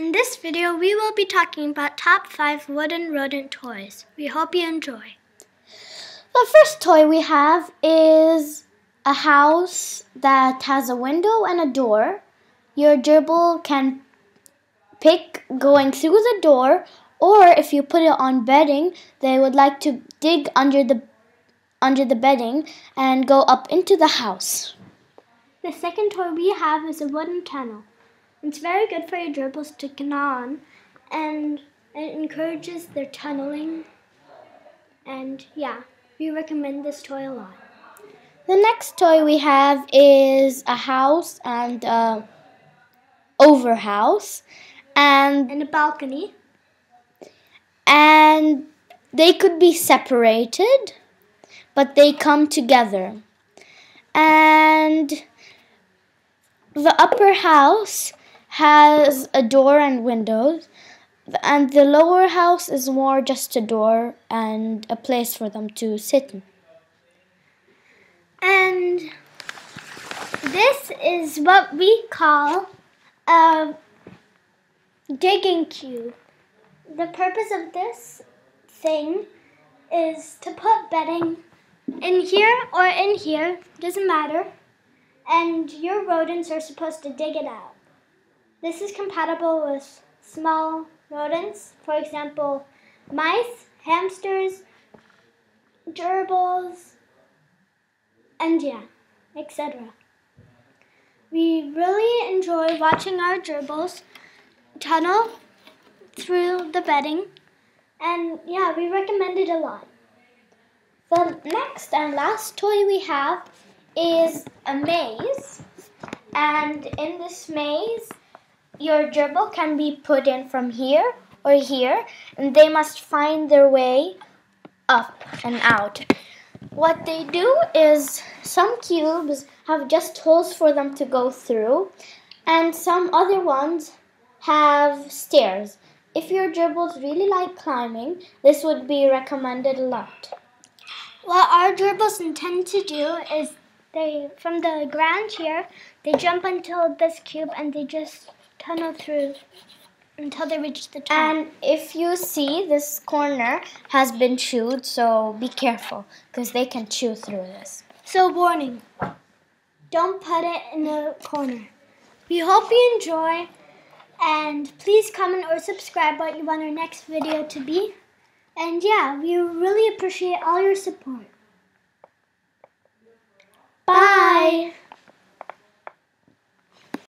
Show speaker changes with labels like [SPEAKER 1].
[SPEAKER 1] In this video, we will be talking about top 5 wooden rodent toys. We hope you enjoy.
[SPEAKER 2] The first toy we have is a house that has a window and a door. Your gerbil can pick going through the door, or if you put it on bedding, they would like to dig under the under the bedding and go up into the house.
[SPEAKER 1] The second toy we have is a wooden tunnel. It's very good for your dribbles to gnaw on, and it encourages their tunneling. And yeah, we recommend this toy a lot.
[SPEAKER 2] The next toy we have is a house and uh, a overhouse and
[SPEAKER 1] And a balcony.
[SPEAKER 2] and they could be separated but they come together. And the upper house has a door and windows and the lower house is more just a door and a place for them to sit in.
[SPEAKER 1] And this is what we call a digging cube. The purpose of this thing is to put bedding in here or in here, doesn't matter, and your rodents are supposed to dig it out. This is compatible with small rodents, for example, mice, hamsters, gerbils, and yeah, etc. We really enjoy watching our gerbils tunnel through the bedding, and yeah, we recommend it a lot.
[SPEAKER 2] The next and last toy we have is a maze. And in this maze, your gerbil can be put in from here or here, and they must find their way up and out. What they do is some cubes have just holes for them to go through, and some other ones have stairs. If your gerbils really like climbing, this would be recommended a lot.
[SPEAKER 1] What our gerbils intend to do is they, from the ground here, they jump until this cube and they just tunnel through until they reach the top.
[SPEAKER 2] And if you see this corner has been chewed, so be careful because they can chew through this.
[SPEAKER 1] So warning, don't put it in the corner. We hope you enjoy and please comment or subscribe what you want our next video to be. And yeah, we really appreciate all your support.